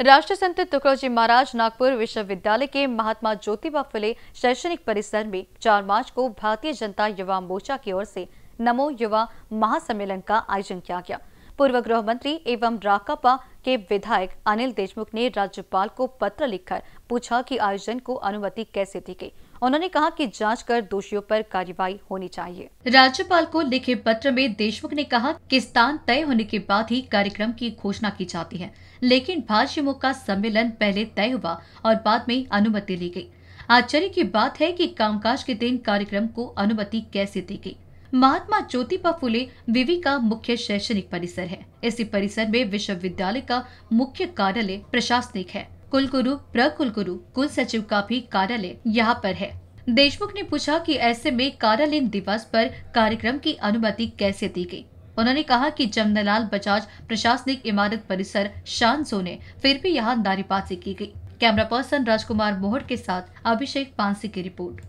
राष्ट्र संत तुकडोजी महाराज नागपुर विश्वविद्यालय के महात्मा ज्योतिबा फुले शैक्षणिक परिसर में चार मार्च को भारतीय जनता युवा मोर्चा की ओर से नमो युवा महासम्मेलन का आयोजन किया गया। पूर्व गृह मंत्री एवं राकापा के विधायक अनिल देशमुख ने राज्यपाल को पत्र लिखकर पूछा कि आयोजन को अनुमति कैसे दी गई। उन्होंने कहा कि जाँच कर दोषियों पर कार्रवाई होनी चाहिए। राज्यपाल को लिखे पत्र में देशमुख ने कहा कि स्थान तय होने के बाद ही कार्यक्रम की घोषणा की जाती है, लेकिन भाष्यमुख का सम्मेलन पहले तय हुआ और बाद में अनुमति ली गई। आश्चर्य की बात है कि कामकाज के दिन कार्यक्रम को अनुमति कैसे दी गई। महात्मा ज्योतिबा फुले विवि का मुख्य शैक्षणिक परिसर है। इसी परिसर में विश्वविद्यालय का मुख्य कार्यालय प्रशासनिक है। कुलगुरु, प्रकुलगुरु, कुल सचिव का भी कार्यालय यहाँ पर है। देशमुख ने पूछा कि ऐसे में कार्यालय दिवस पर कार्यक्रम की अनुमति कैसे दी गई? उन्होंने कहा कि जमनालाल बजाज प्रशासनिक इमारत परिसर शान सोने फिर भी यहाँ नारेबाजी की गई। कैमरा पर्सन राजकुमार मोहर के साथ अभिषेक पांसी की रिपोर्ट।